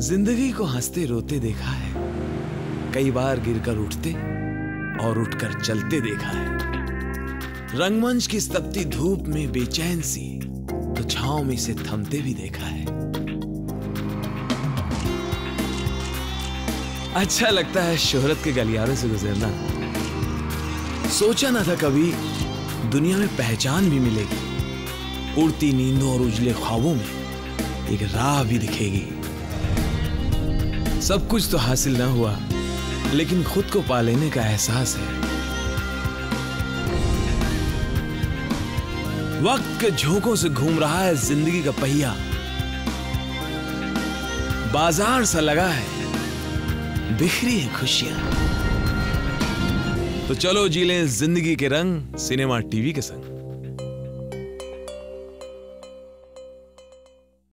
ज़िंदगी को हँसते रोते देखा है। कई बार गिरकर उठते और उठकर चलते देखा है। रंगमंच की तपती धूप में बेचैन सी तो छाव में से थमते भी देखा है। अच्छा लगता है शोहरत के गलियारों से गुजरना। सोचा ना था कभी दुनिया में पहचान भी मिलेगी। उड़ती नींदों और उजले ख्वाबों में एक राह भी दिखेगी। सब कुछ तो हासिल ना हुआ, लेकिन खुद को पा लेने का एहसास है। वक्त के झोंकों से घूम रहा है ज़िंदगी का पहिया। बाज़ार सा लगा है, बिखरी है खुशियाँ। तो चलो जी लें ज़िंदगी के रंग, सिनेमा टीवी के संग।